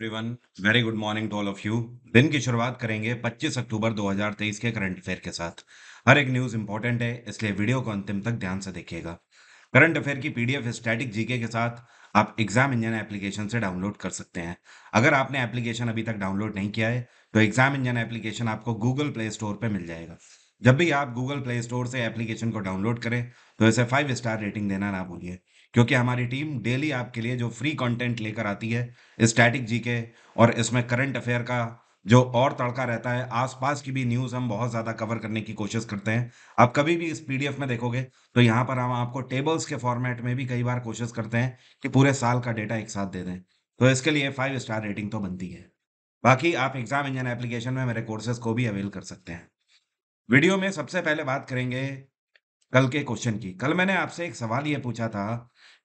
Everyone very good morning to all of you दिन की शुरुआत करेंगे 25 अक्टूबर 2023 के करंट अफेयर के साथ। हर एक न्यूज़ इंपॉर्टेंट है, इसलिए वीडियो को अंतिम तक ध्यान से देखिएगा। करंट अफेयर की पीडीएफ स्टैटिक जीके के साथ आप एग्ज़ाम इंजन एप्लीकेशन से डाउनलोड कर सकते हैं। अगर आपने एप्लीकेशन अभी तक डाउनलोड नहीं किया है तो एग्ज़ाम इंजन एप्लीकेशन आपको गूगल प्ले स्टोर पर मिल जाएगा। जब भी आप गूगल प्ले स्टोर से एप्लीकेशन को डाउनलोड करें तो इसे फाइव स्टार रेटिंग देना ना भूलिए। क्योंकि हमारी टीम डेली आपके लिए जो फ्री कंटेंट लेकर आती है स्टैटिक जीके और इसमें करंट अफेयर का जो और तड़का रहता है, आसपास की भी न्यूज़ हम बहुत ज़्यादा कवर करने की कोशिश करते हैं। आप कभी भी इस पीडीएफ में देखोगे तो यहाँ पर हम आपको टेबल्स के फॉर्मेट में भी कई बार कोशिश करते हैं कि पूरे साल का डेटा एक साथ दे दें। तो इसके लिए फाइव स्टार रेटिंग तो बनती है। बाकी आप एग्ज़ाम इंजन एप्लीकेशन में मेरे कोर्सेज को भी अवेल कर सकते हैं। वीडियो में सबसे पहले बात करेंगे कल के क्वेश्चन की। कल मैंने आपसे एक सवाल ये पूछा था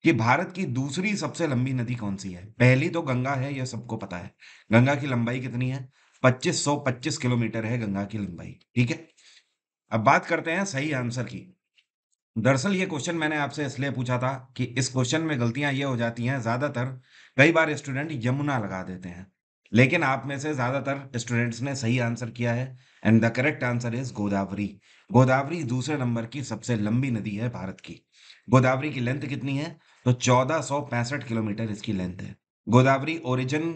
कि भारत की दूसरी सबसे लंबी नदी कौन सी है? पहली तो गंगा है, यह सबको पता है। गंगा की लंबाई कितनी है? 2525 किलोमीटर है गंगा की लंबाई, ठीक है? अब बात करते हैं सही आंसर की। दरअसल ये क्वेश्चन मैंने आपसे इसलिए पूछा था कि इस क्वेश्चन में गलतियाँ ये हो जाती हैं, ज़्यादातर कई बार स्टूडेंट यमुना लगा देते हैं। लेकिन आप में से ज़्यादातर स्टूडेंट्स ने सही आंसर किया है and the correct answer is Godavari. Godavari दूसरे नंबर की सबसे लंबी नदी है भारत की। गोदावरी की लेंथ कितनी है? तो चौदह किलोमीटर इसकी लेंथ है। गोदावरी ओरिजिन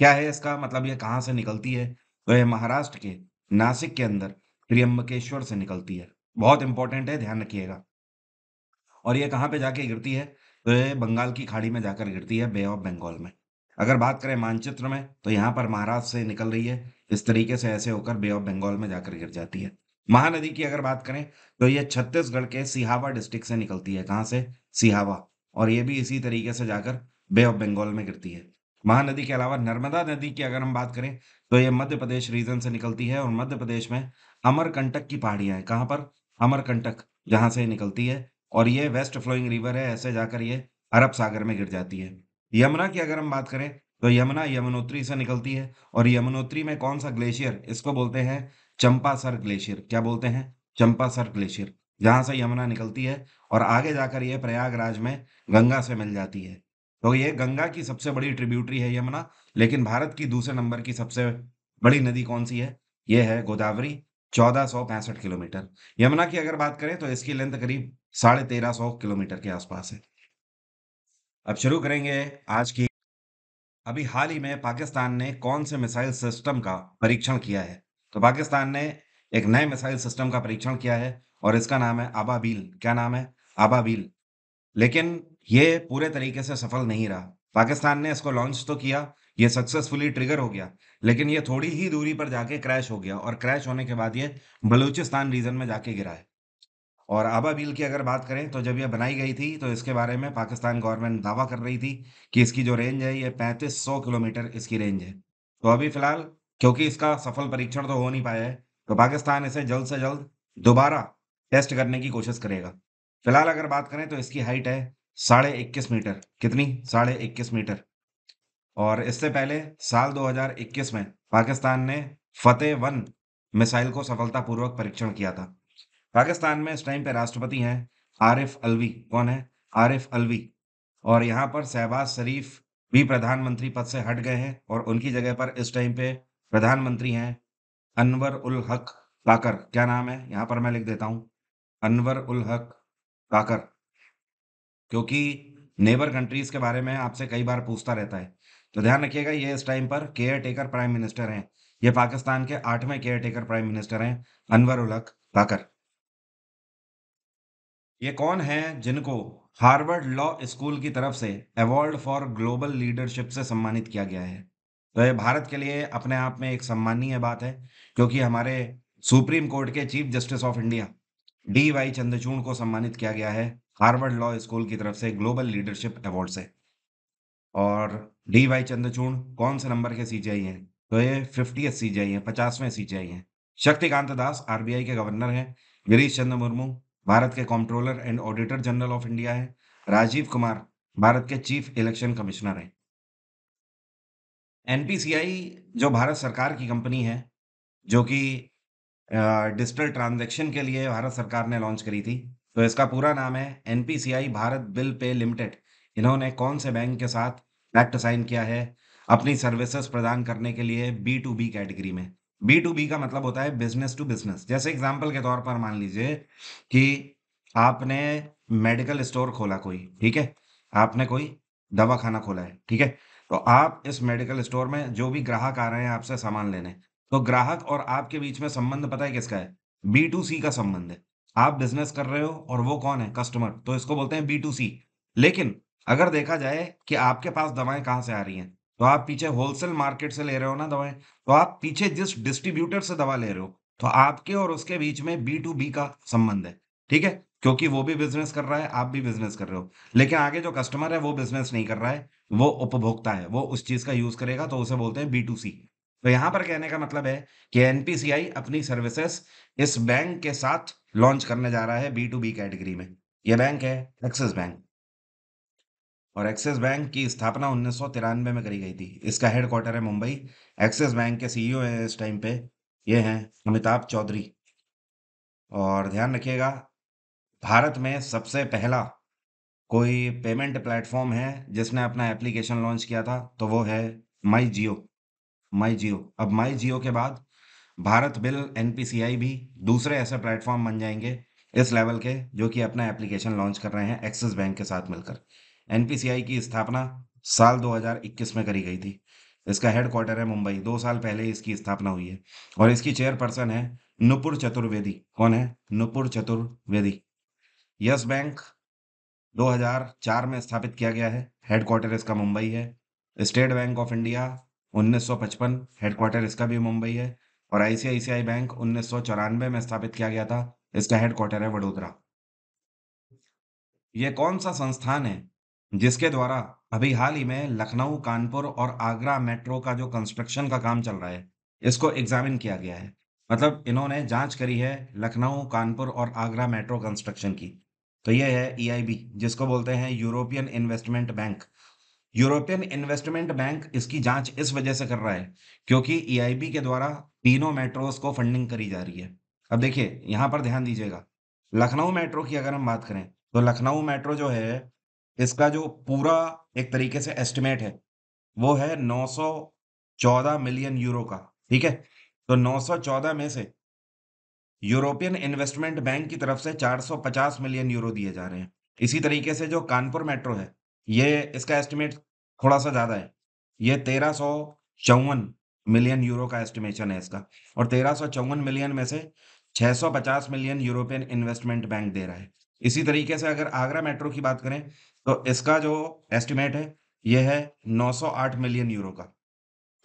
क्या है इसका? मतलब ये कहाँ से निकलती है? तो ये महाराष्ट्र के नासिक के अंदर त्रियम्बकेश्वर से निकलती है। बहुत इंपॉर्टेंट है, ध्यान रखिएगा। और ये कहाँ पे जाके गिरती है? तो ये बंगाल की खाड़ी में जाकर गिरती है बे ऑफ़ बंगाल में। अगर बात करें मानचित्र में तो यहाँ पर महाराष्ट्र से निकल रही है। इस तरीके से ऐसे होकर बे ऑफ़ बंगाल में जाकर गिर जाती है। महानदी की अगर बात करें तो ये छत्तीसगढ़ के सिहावा डिस्ट्रिक्ट से निकलती है। कहाँ से? सिहावा। और ये भी इसी तरीके से जाकर बे ऑफ़ बंगाल में गिरती है। महानदी के अलावा नर्मदा नदी की अगर हम बात करें तो ये मध्य प्रदेश रीजन से निकलती है और मध्य प्रदेश में अमरकंटक की पहाड़ियाँ हैं। कहाँ पर? अमरकंटक, जहाँ से निकलती है और ये वेस्ट फ्लोइंग रिवर है, ऐसे जाकर ये अरब सागर में गिर जाती है। यमुना की अगर हम बात करें तो यमुना यमुनोत्री से निकलती है और यमुनोत्री में कौन सा ग्लेशियर, इसको बोलते हैं चंपासर ग्लेशियर। क्या बोलते हैं? चंपासर ग्लेशियर। जहाँ से यमुना निकलती है और आगे जाकर यह प्रयागराज में गंगा से मिल जाती है। तो ये गंगा की सबसे बड़ी ट्रिब्यूटरी है यमुना, लेकिन भारत की दूसरे नंबर की सबसे बड़ी नदी कौन सी है? ये है गोदावरी, चौदह सौ पैंसठ किलोमीटर। यमुना की अगर बात करें तो इसकी लेंथ करीब साढ़े तेरह सौ किलोमीटर के आसपास है। अब शुरू करेंगे आज की। अभी हाल ही में पाकिस्तान ने कौन से मिसाइल सिस्टम का परीक्षण किया है? तो पाकिस्तान ने एक नए मिसाइल सिस्टम का परीक्षण किया है और इसका नाम है आबाबील क्या नाम है? आबाबील लेकिन ये पूरे तरीके से सफल नहीं रहा। पाकिस्तान ने इसको लॉन्च तो किया, ये सक्सेसफुली ट्रिगर हो गया, लेकिन ये थोड़ी ही दूरी पर जाके क्रैश हो गया और क्रैश होने के बाद ये बलूचिस्तान रीजन में जाके गिरा है। और आबाबील की अगर बात करें तो जब यह बनाई गई थी तो इसके बारे में पाकिस्तान गवर्नमेंट दावा कर रही थी कि इसकी जो रेंज है ये पैंतीस सौ किलोमीटर इसकी रेंज है। तो अभी फ़िलहाल, क्योंकि इसका सफल परीक्षण तो हो नहीं पाया है तो पाकिस्तान इसे जल्द से जल्द दोबारा टेस्ट करने की कोशिश करेगा। फ़िलहाल अगर बात करें तो इसकी हाइट है साढ़े इक्कीस मीटर। कितनी? साढ़े इक्कीस मीटर। और इससे पहले साल 2021 में पाकिस्तान ने फतेह वन मिसाइल को सफलतापूर्वक परीक्षण किया था। पाकिस्तान में इस टाइम पे राष्ट्रपति हैं आरिफ अलवी। कौन है? आरिफ अलवी। और यहाँ पर शहबाज शरीफ भी प्रधानमंत्री पद से हट गए हैं और उनकी जगह पर इस टाइम पे प्रधानमंत्री हैं अनवर उल हक काकर क्या नाम है? यहाँ पर मैं लिख देता हूँ। अनवर उल हक काकर क्योंकि नेबर कंट्रीज़ के बारे में आपसे कई बार पूछता रहता है। तो ध्यान रखिएगा, ये इस टाइम पर केयर टेकर प्राइम मिनिस्टर हैं। ये पाकिस्तान के आठवें केयर टेकर प्राइम मिनिस्टर हैं, अनवर उल हक काकर ये कौन है जिनको हार्वर्ड लॉ स्कूल की तरफ़ से अवार्ड फॉर ग्लोबल लीडरशिप से सम्मानित किया गया है? तो ये भारत के लिए अपने आप में एक सम्मानीय बात है, क्योंकि हमारे सुप्रीम कोर्ट के chief justice of India, D Y Chandrachud को सम्मानित किया गया है हार्वर्ड लॉ स्कूल की तरफ़ से ग्लोबल लीडरशिप अवार्ड से। और डी वाई चंद्रचूड़ कौन से नंबर के सीजीआई हैं? तो ये फिफ्टी सीजीआई हैं, पचासवें सी सीजीआई हैं। शक्तिकांत दास आरबीआई के गवर्नर हैं, गिरीश चंद्र मुर्मू, भारत के controller and auditor general of India हैं, राजीव कुमार, भारत के चीफ इलेक्शन कमिश्नर हैं। एनपीसीआई जो भारत सरकार की कंपनी है, जो कि डिजिटल ट्रांजैक्शन के लिए भारत सरकार ने लॉन्च करी थी तो इसका पूरा नाम है NPCI Bharat bill pay limited. इन्होंने कौन से बैंक के साथ एक्ट साइन किया है, अपनी सर्विसेज़ प्रदान करने के लिए बी टू बी कैटेगरी में। बी टू बी का मतलब होता है बिज़नेस टू बिज़नेस। जैसे एग्ज़ाम्पल के तौर पर मान लीजिए कि आपने मेडिकल स्टोर खोला कोई, ठीक है? आपने कोई दवा खाना खोला है, ठीक है? तो आप इस मेडिकल स्टोर में जो भी ग्राहक आ रहे हैं आपसे सामान लेने तो ग्राहक और आपके बीच में संबंध पता है किसका है? बी टू सी का संबंध है। आप बिज़नेस कर रहे हो और वो कौन है? कस्टमर तो इसको बोलते हैं बी टू सी लेकिन अगर देखा जाए कि आपके पास दवाएँ कहाँ से आ रही हैं तो आप पीछे होलसेल मार्केट से ले रहे हो ना दवाएँ? तो आप पीछे जिस डिस्ट्रीब्यूटर से दवा ले रहे हो तो आपके और उसके बीच में बी टू बी का संबंध है। ठीक है? क्योंकि वो भी बिज़नेस कर रहा है, आप भी बिज़नेस कर रहे हो। लेकिन आगे जो कस्टमर है, वो बिज़नेस नहीं कर रहा है, वो उपभोक्ता है, वो उस चीज़ का यूज़ करेगा तो उसे बोलते हैं बी टू सी तो यहाँ पर कहने का मतलब है कि एनपीसीआई अपनी सर्विसेस इस बैंक के साथ लॉन्च करने जा रहा है बी टू बी कैटेगरी में। यह बैंक है एक्सिस बैंक और एक्सिस बैंक की स्थापना उन्नीस सौ तिरानवे में करी गई थी। इसका हेडक्वार्टर है मुंबई। एक्सिस बैंक के सीईओ हैं इस टाइम पे। ये हैं अमिताभ चौधरी। और ध्यान रखिएगा भारत में सबसे पहला कोई पेमेंट प्लेटफॉर्म है जिसने अपना एप्लीकेशन लॉन्च किया था तो वो है माई जियो माई जियो अब माई जियो के बाद भारत बिल, एनपीसीआई भी दूसरे ऐसे प्लेटफॉर्म बन जाएँगे इस लेवल के जो कि अपना एप्लीकेशन लॉन्च कर रहे हैं एक्सिस बैंक के साथ मिलकर। एनपीसीआई की स्थापना साल 2021 में करी गई थी। इसका हेडक्वार्टर है मुंबई। दो साल पहले इसकी स्थापना हुई है। और इसकी चेयरपर्सन है नुपुर चतुर्वेदी। कौन है? नुपुर चतुर्वेदी। यस बैंक 2004 में स्थापित किया गया है। हेडक्वार्टर इसका मुंबई है। State Bank of India 1955 headquarter इसका भी मुंबई है। और आईसीआईसीआई बैंक उन्नीस सौ चौरानवे में स्थापित किया गया था। इसका हेडक्वार्टर है वडोदरा। ये कौन सा संस्थान है जिसके द्वारा अभी हाल ही में लखनऊ, कानपुर और आगरा मेट्रो का जो कंस्ट्रक्शन का काम चल रहा है, इसको एग्जामिन किया गया है? मतलब इन्होंने जाँच करी है लखनऊ, कानपुर और आगरा मेट्रो कंस्ट्रक्शन की। तो ये है ईआईबी जिसको बोलते हैं European Investment Bank European Investment Bank इसकी जाँच इस वजह से कर रहा है क्योंकि ईआईबी के द्वारा तीनों मेट्रोस को फंडिंग करी जा रही है। अब देखिए, यहाँ पर ध्यान दीजिएगा। लखनऊ मेट्रो की अगर हम बात करें तो लखनऊ मेट्रो जो है, इसका जो पूरा एक तरीके से एस्टिमेट है, वो है 914 मिलियन यूरो का, ठीक है? तो 914 में से यूरोपियन इन्वेस्टमेंट बैंक की तरफ़ से 450 मिलियन यूरो दिए जा रहे हैं। इसी तरीके से जो कानपुर मेट्रो है, ये इसका एस्टिमेट थोड़ा सा ज़्यादा है। ये तेरह चौवन मिलियन यूरो का एस्टिमेशन है इसका और तेरह सौ चौवन मिलियन में से 650 मिलियन यूरोपियन इन्वेस्टमेंट बैंक दे रहा है। इसी तरीके से अगर आगरा मेट्रो की बात करें तो इसका जो एस्टिमेट है, ये है 908 मिलियन यूरो का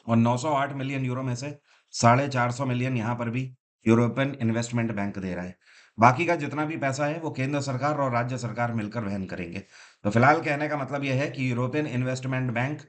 और 908 मिलियन यूरो में से साढ़े चार सौ मिलियन यहाँ पर भी यूरोपियन इन्वेस्टमेंट बैंक दे रहा है। बाकी का जितना भी पैसा है, वो केंद्र सरकार और राज्य सरकार मिलकर वहन करेंगे। तो फ़िलहाल कहने का मतलब यह है कि यूरोपियन इन्वेस्टमेंट बैंक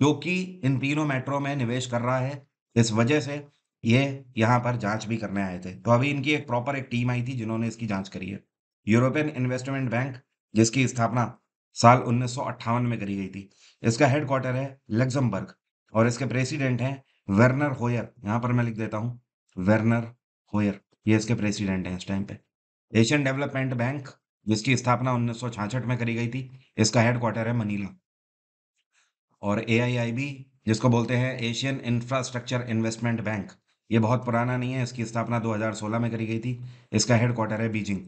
जो कि इन तीनों मेट्रो में निवेश कर रहा है, इस वजह से ये यहाँ पर जाँच भी करने आए थे। तो अभी इनकी एक प्रॉपर एक टीम आई थी, जिन्होंने इसकी जाँच करी है। यूरोपियन इन्वेस्टमेंट बैंक, जिसकी स्थापना साल उन्नीस सौ अट्ठावन में करी गई थी, इसका हेडक्वार्टर है लग्जमबर्ग और इसके प्रेसिडेंट हैं वेर्नर होयर। यहाँ पर मैं लिख देता हूँ, वेर्नर होयर, ये इसके प्रेसिडेंट हैं इस टाइम पे। एशियन डेवलपमेंट बैंक, जिसकी स्थापना उन्नीस में करी गई थी, इसका हेडक्वार्टर है मनीला। और एआईआईबी जिसको बोलते हैं एशियन इंफ्रास्ट्रक्चर इन्वेस्टमेंट बैंक ये बहुत पुराना नहीं है, इसकी स्थापना 2016 में करी गई थी, इसका हेडक्वार्टर है बीजिंग।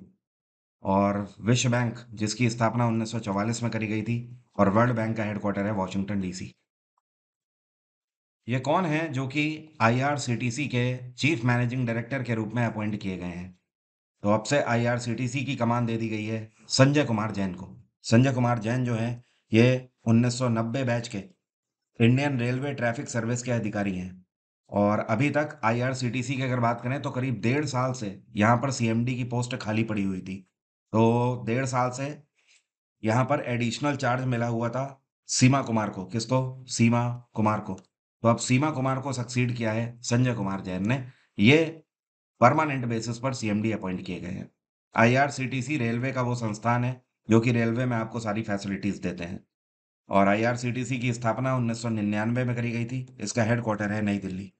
और विश्व बैंक, जिसकी स्थापना 1944 में करी गई थी, और वर्ल्ड बैंक का हेडक्वार्टर है वॉशिंगटन डीसी ये कौन है जो कि आईआरसीटीसी के चीफ मैनेजिंग डायरेक्टर के रूप में अपॉइंट किए गए हैं? तो अब से आईआरसीटीसी की कमान दे दी गई है संजय कुमार जैन को। संजय कुमार जैन जो है, ये 1990 बैच के इंडियन रेलवे ट्रैफ़िक सर्विस के अधिकारी हैं। और अभी तक आईआरसीटीसी की अगर बात करें तो करीब डेढ़ साल से यहाँ पर सीएमडी की पोस्ट खाली पड़ी हुई थी। तो डेढ़ साल से यहाँ पर एडिशनल चार्ज मिला हुआ था सीमा कुमार को। किसको? सीमा कुमार को। तो अब सीमा कुमार को सक्सीड किया है संजय कुमार जैन ने। ये परमानेंट बेसिस पर सीएमडी अपॉइंट किए गए हैं। आईआरसीटीसी रेलवे का वो संस्थान है, जो कि रेलवे में आपको सारी फैसिलिटीज़ देते हैं। और आईआरसीटीसी की स्थापना 1999 में करी गई थी। इसका हेडक्वार्टर है नई दिल्ली।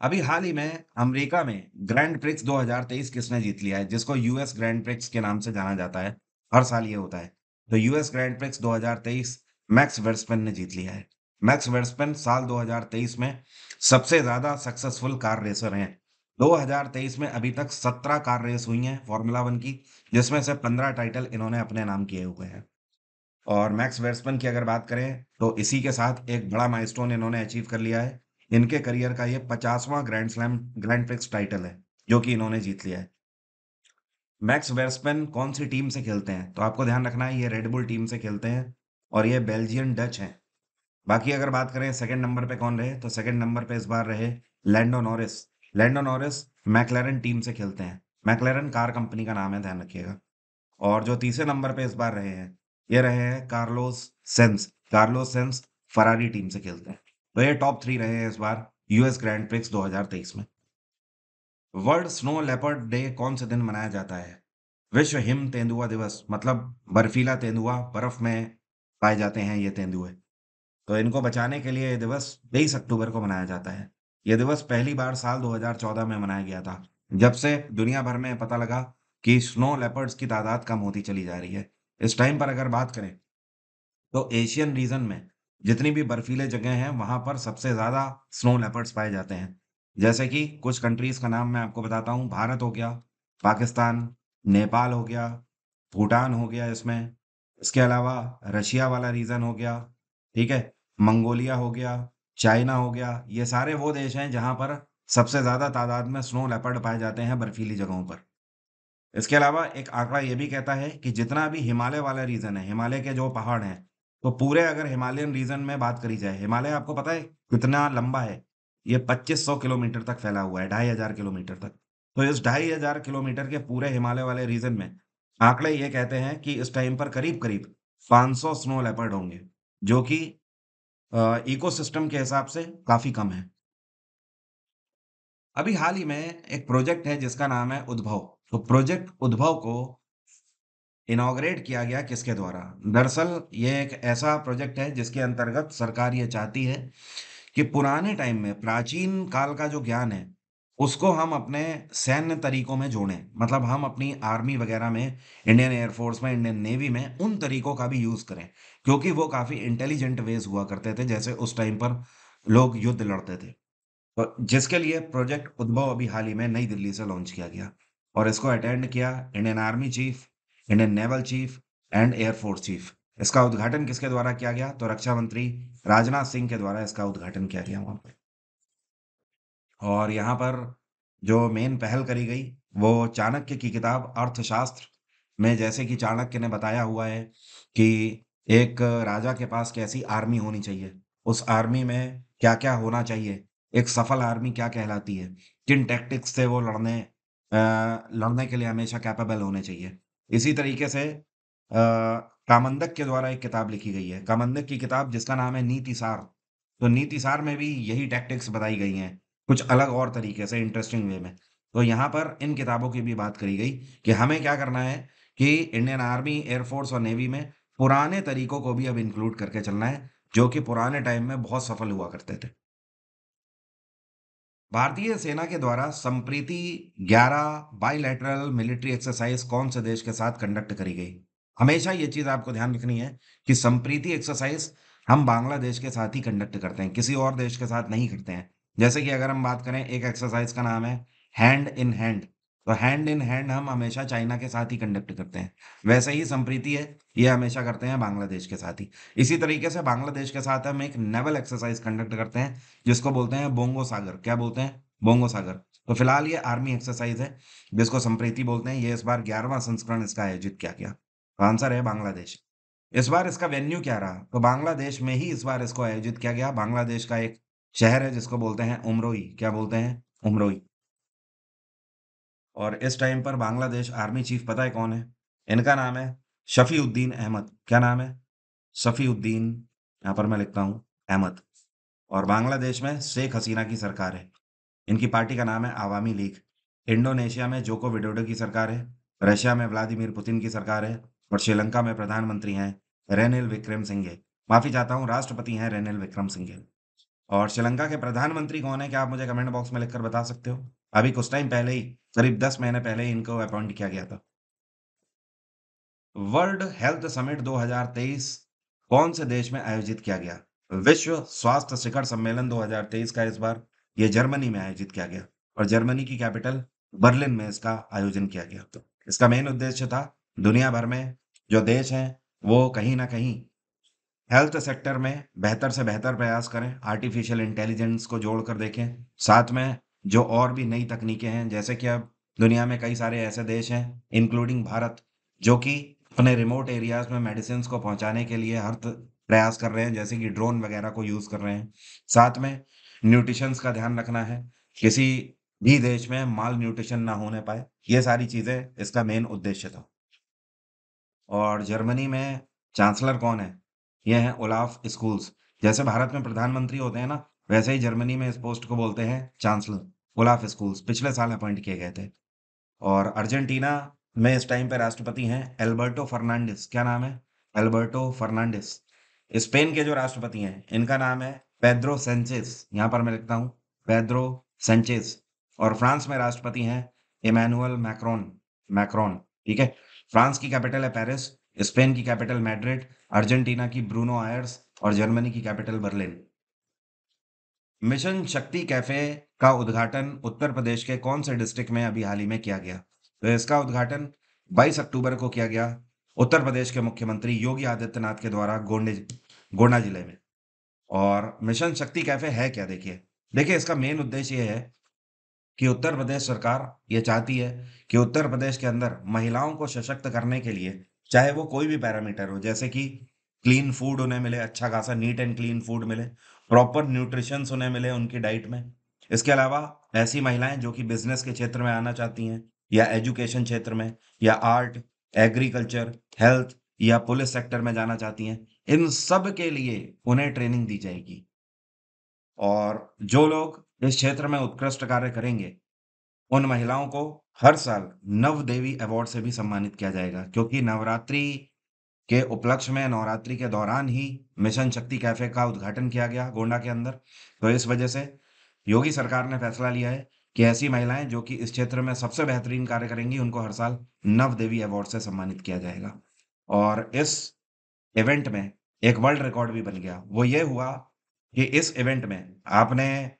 अभी हाल ही में अमेरिका में ग्रैंड प्रिक्स 2023 किसने जीत लिया है, जिसको यूएस ग्रैंड प्रिक्स के नाम से जाना जाता है, हर साल ये होता है। तो US grand prix 2023 Max Verstappen ने जीत लिया है। मैक्स वर्स्टपेन साल 2023 में सबसे ज़्यादा सक्सेसफुल कार रेसर हैं। 2023 में अभी तक 17 कार रेस हुई हैं फॉर्मूला वन की, जिसमें से 15 टाइटल इन्होंने अपने नाम किए हुए हैं। और मैक्स वर्स्टपेन की अगर बात करें तो इसी के साथ एक बड़ा माइलस्टोन इन्होंने अचीव कर लिया है। इनके करियर का ये पचासवां grand slam grand prix title है, जो कि इन्होंने जीत लिया है। मैक्स वेस्पेन कौन सी टीम से खेलते हैं? तो आपको ध्यान रखना है, ये रेडबुल टीम से खेलते हैं और ये बेल्जियन डच हैं। बाकी अगर बात करें सेकंड नंबर पे कौन रहे तो सेकंड नंबर पे इस बार रहे Lando Norris Lando Norris McLaren team से खेलते हैं। मैकलैरन कार कंपनी का नाम है, ध्यान रखिएगा। और जो तीसरे नंबर पे इस बार रहे हैं, ये रहे हैं Carlos Sainz Carlos Sainz Ferrari team से खेलते हैं। तो ये टॉप थ्री रहे हैं इस बार यूएस ग्रैंड प्रिक्स 2023 में। वर्ल्ड स्नो लेपर्ड डे कौन से दिन मनाया जाता है? विश्व हिम तेंदुआ दिवस मतलब बर्फीला तेंदुआ बर्फ़ में पाए जाते हैं ये तेंदुए। तो इनको बचाने के लिए ये दिवस तेईस अक्टूबर को मनाया जाता है। ये दिवस पहली बार साल 2014 में मनाया गया था, जब से दुनिया भर में पता लगा कि स्नो लेपर्ड्स की तादाद कम होती चली जा रही है। इस टाइम पर अगर बात करें तो एशियन रीजन में जितनी भी बर्फीले जगह हैं, वहाँ पर सबसे ज़्यादा स्नो लेपर्ड्स पाए जाते हैं। जैसे कि कुछ कंट्रीज़ का नाम मैं आपको बताता हूँ, भारत हो गया, पाकिस्तान, नेपाल हो गया, भूटान हो गया इसमें। इसके अलावा रशिया वाला रीजन हो गया, ठीक है? मंगोलिया हो गया, चाइना हो गया, ये सारे वो देश हैं जहाँ पर सबसे ज़्यादा तादाद में स्नो लेपर्ड पाए जाते हैं बर्फीली जगहों पर। इसके अलावा एक आंकड़ा ये भी कहता है कि जितना भी हिमालय वाला रीजन है, हिमालय के जो पहाड़ हैं तो पूरे अगर हिमालयन रीजन में बात करी जाए, हिमालय आपको पता है कितना लंबा है? ये 2500 किलोमीटर तक फैला हुआ है, ढाई हज़ार किलोमीटर तक। तो इस ढाई हज़ार किलोमीटर के पूरे हिमालय वाले रीजन में आंकड़े ये कहते हैं कि इस टाइम पर करीब करीब 500 स्नो लेपर्ड होंगे, जो कि इकोसिस्टम के हिसाब से काफ़ी कम है। अभी हाल ही में एक प्रोजेक्ट है जिसका नाम है उद्भव। तो प्रोजेक्ट उद्भव को इनोग्रेट किया गया किसके द्वारा? दरअसल ये एक ऐसा प्रोजेक्ट है जिसके अंतर्गत सरकार ये चाहती है कि पुराने टाइम में, प्राचीन काल का जो ज्ञान है उसको हम अपने सैन्य तरीकों में जोड़ें। मतलब हम अपनी आर्मी वगैरह में, इंडियन एयरफोर्स में, इंडियन नेवी में, उन तरीकों का भी यूज़ करें। क्योंकि वो काफ़ी इंटेलिजेंट वेज हुआ करते थे, जैसे उस टाइम पर लोग युद्ध लड़ते थे। तो जिसके लिए प्रोजेक्ट उद्भव अभी हाल ही में नई दिल्ली से लॉन्च किया गया। और इसको अटेंड किया Indian army chief Indian naval chief and air force chief इसका उद्घाटन किसके द्वारा किया गया? तो रक्षा मंत्री राजनाथ सिंह के द्वारा इसका उद्घाटन किया गया वहाँ पर। और यहाँ पर जो मेन पहल करी गई, वो चाणक्य की किताब अर्थशास्त्र में जैसे कि चाणक्य ने बताया हुआ है कि एक राजा के पास कैसी आर्मी होनी चाहिए। उस आर्मी में क्या क्या होना चाहिए? एक सफल आर्मी क्या कहलाती है? किन टैक्टिक्स से वो लड़ने लड़ने के लिए हमेशा कैपेबल होने चाहिए? इसी तरीके से कामंदक के द्वारा एक किताब लिखी गई है। कामंदक की किताब जिसका नाम है नीतिसार। तो नीति सार में भी यही टैक्टिक्स बताई गई हैं। कुछ अलग और तरीके से इंटरेस्टिंग वे में। तो यहाँ पर इन किताबों की भी बात करी गई कि हमें क्या करना है कि इंडियन आर्मी एयरफोर्स और नेवी में पुराने तरीकों को भी अब इंक्लूड करके चलना है, जो कि पुराने टाइम में बहुत सफल हुआ करते थे। भारतीय सेना के द्वारा संप्रीति 11 बाइलेटरल मिलिट्री एक्सरसाइज कौन से देश के साथ कंडक्ट करी गई? हमेशा ये चीज़ आपको ध्यान रखनी है कि संप्रीति एक्सरसाइज हम बांग्लादेश के साथ ही कंडक्ट करते हैं, किसी और देश के साथ नहीं करते हैं। जैसे कि अगर हम बात करें, एक एक्सरसाइज का नाम है हैंड इन हैंड तो हैंड इन हैंड हम हमेशा चाइना के साथ ही कंडक्ट करते हैं। वैसे ही संप्रीति है, ये हमेशा करते हैं बांग्लादेश के साथ ही। इसी तरीके से बांग्लादेश के साथ हम एक नेवल एक्सरसाइज कंडक्ट करते हैं, जिसको बोलते हैं बोंगो सागर क्या बोलते हैं? बोंगो सागर तो फ़िलहाल ये आर्मी एक्सरसाइज है, जिसको संप्रीति बोलते हैं। ये इस बार ग्यारहवा संस्करण इसका आयोजित किया गया। तो आंसर है बांग्लादेश। इस बार इसका वेन्यू क्या रहा? तो बांग्लादेश में ही इस बार इसको आयोजित किया गया। बांग्लादेश का एक शहर है जिसको बोलते हैं उमरोई। क्या बोलते हैं? उमरोई। और इस टाइम पर बांग्लादेश आर्मी चीफ पता है कौन है? इनका नाम है शफीउद्दीन अहमद। क्या नाम है? शफीउद्दीन। यहाँ पर मैं लिखता हूँ, अहमद। और बांग्लादेश में शेख हसीना की सरकार है। इनकी पार्टी का नाम है आवामी लीग। इंडोनेशिया में जोको विडोडो की सरकार है। रशिया में व्लादिमीर पुतिन की सरकार है। और श्रीलंका में प्रधानमंत्री हैं रेनिल विक्रम सिंघे माफ़ी चाहता हूँ, राष्ट्रपति हैं रेनिल विक्रम सिंघे और श्रीलंका के प्रधानमंत्री कौन है, क्या आप मुझे कमेंट बॉक्स में लिखकर बता सकते हो? अभी कुछ टाइम पहले ही, करीब दस महीने पहले ही इनको अपॉइंट किया गया था। वर्ल्ड हेल्थ समिट 2023 कौन से देश में आयोजित किया गया? विश्व स्वास्थ्य शिखर सम्मेलन 2023 का इस बार, ये जर्मनी में आयोजित किया गया। और जर्मनी की कैपिटल बर्लिन में इसका आयोजन किया गया। इसका मेन उद्देश्य था दुनिया भर में जो देश हैं, वो कहीं ना कहीं हेल्थ सेक्टर में बेहतर से बेहतर प्रयास करें आर्टिफिशियल इंटेलिजेंस को जोड़कर देखें। साथ में जो और भी नई तकनीकें हैं, जैसे कि अब दुनिया में कई सारे ऐसे देश हैं इंक्लूडिंग भारत, जो कि अपने रिमोट एरियाज़ में मेडिसिन को पहुँचाने के लिए हर प्रयास कर रहे हैं, जैसे कि ड्रोन वगैरह को यूज़ कर रहे हैं। साथ में न्यूट्रिशंस का ध्यान रखना है। किसी भी देश में माल न्यूट्रिशन ना होने पाए, ये सारी चीज़ें इसका मेन उद्देश्य था। और जर्मनी में चांसलर कौन है? ये हैं ओलाफ स्कूल्स। जैसे भारत में प्रधानमंत्री होते हैं ना, वैसे ही जर्मनी में इस पोस्ट को बोलते हैं चांसलर, ओलाफ स्कूल्स। पिछले साल अपॉइंट किए गए थे। और अर्जेंटीना में इस टाइम पे राष्ट्रपति हैं एल्बर्टो फर्नांडिस। क्या नाम है? Alberto Fernandez. स्पेन के जो राष्ट्रपति हैं, इनका नाम है पेड्रो सेंचेस। यहाँ पर मैं लिखता हूँ पेड्रो सेंचेस। और फ्रांस में राष्ट्रपति हैं इमैनुअल मैक्रोन मैक्रोन, ठीक है? फ्रांस की कैपिटल है पेरिस। स्पेन की कैपिटल मैड्रिड, अर्जेंटीना की ब्रूनो आयर्स और जर्मनी की capital Berlin. Mission Shakti cafe का उद्घाटन उत्तर प्रदेश के कौन से डिस्ट्रिक्ट में अभी हाल ही में किया गया? तो इसका उद्घाटन 22 अक्टूबर को किया गया उत्तर प्रदेश के मुख्यमंत्री योगी आदित्यनाथ के द्वारा गोंडे, गोंडा ज़िले में। और मिशन शक्ति कैफ़े है क्या? देखिए देखिए, इसका मेन उद्देश्य यह है कि उत्तर प्रदेश सरकार ये चाहती है कि उत्तर प्रदेश के अंदर महिलाओं को सशक्त करने के लिए चाहे वो कोई भी पैरामीटर हो, जैसे कि क्लीन फ़ूड उन्हें मिले अच्छा खासा नीट एंड क्लीन फ़ूड मिले प्रॉपर न्यूट्रिशन उन्हें मिले उनकी डाइट में। इसके अलावा ऐसी महिलाएँ जो कि बिज़नेस के क्षेत्र में आना चाहती हैं, या एजुकेशन क्षेत्र में, या आर्ट एग्रीकल्चर हेल्थ या पुलिस सेक्टर में जाना चाहती हैं, इन सब के लिए उन्हें ट्रेनिंग दी जाएगी। और जो लोग इस क्षेत्र में उत्कृष्ट कार्य करेंगे, उन महिलाओं को हर साल नव देवी अवार्ड से भी सम्मानित किया जाएगा, क्योंकि नवरात्रि के उपलक्ष्य में, नवरात्रि के दौरान ही मिशन शक्ति कैफ़े का उद्घाटन किया गया गोंडा के अंदर। तो इस वजह से योगी सरकार ने फैसला लिया है कि ऐसी महिलाएँ जो कि इस क्षेत्र में सबसे बेहतरीन कार्य करेंगी, उनको हर साल नव देवी अवार्ड से सम्मानित किया जाएगा। और इस इवेंट में एक वर्ल्ड रिकॉर्ड भी बन गया। वो ये हुआ कि इस इवेंट में आपने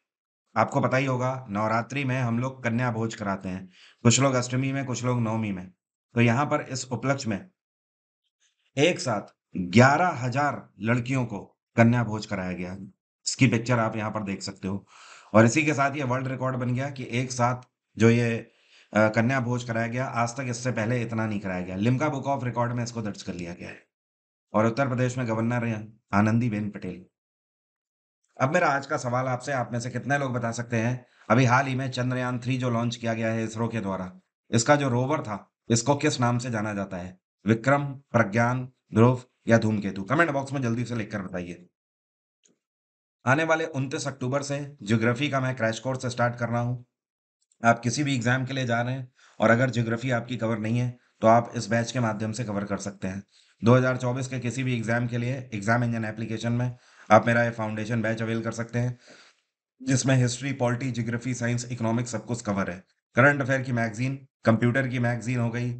आपको पता ही होगा, नवरात्रि में हम लोग कन्या भोज कराते हैं। कुछ लोग अष्टमी में, कुछ लोग नवमी में। तो यहाँ पर इस उपलक्ष्य में एक साथ ग्यारह हज़ार लड़कियों को कन्या भोज कराया गया इसकी पिक्चर आप यहाँ पर देख सकते हो। और इसी के साथ ये वर्ल्ड रिकॉर्ड बन गया कि एक साथ जो ये कन्या भोज कराया गया, आज तक इससे पहले इतना नहीं कराया गया। लिम्का बुक ऑफ़ रिकॉर्ड में इसको दर्ज कर लिया गया है। और उत्तर प्रदेश में गवर्नर आनंदी बेन पटेल। अब मेरा आज का सवाल आपसे, आप में से कितने लोग बता सकते हैं? अभी हाल ही में चंद्रयान थ्री जो लॉन्च किया गया है इसरो के द्वारा, इसका जो रोवर था, इसको किस नाम से जाना जाता है? विक्रम, प्रज्ञान, ध्रुव या धूमकेतु? कमेंट बॉक्स में जल्दी से लिखकर बताइए। आने वाले उनतीस अक्टूबर से ज्योग्राफी का मैं क्रैश कोर्स स्टार्ट कर रहा हूँ। आप किसी भी एग्ज़ाम के लिए जा रहे हैं और अगर ज्योग्राफी आपकी कवर नहीं है तो आप इस बैच के माध्यम से कवर कर सकते हैं। 2024 के किसी भी एग्ज़ाम के लिए, एग्ज़ाम इंजन एप्लीकेशन में आप मेरा ये फाउंडेशन बैच अवेल कर सकते हैं, जिसमें history polity geography science economics सब कुछ कवर है। करंट अफेयर की मैगजीन कंप्यूटर की मैगजीन हो गई,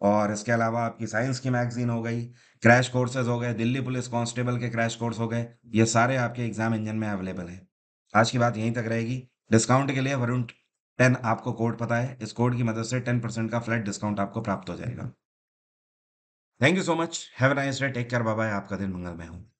और इसके अलावा आपकी साइंस की मैगजीन हो गई क्रैश कोर्सेज हो गए, दिल्ली पुलिस कांस्टेबल के क्रैश कोर्स हो गए, ये सारे आपके एग्ज़ाम इंजन में अवेलेबल है। आज की बात यहीं तक रहेगी। डिस्काउंट के लिए वरुण टेन आपको कोड पता है। इस कोड की मदद से टेन परसेंट का फ्लैट डिस्काउंट आपको प्राप्त हो जाएगा। Thank you so much have nice day take care bye आपका दिन मंगलमय में हूँ।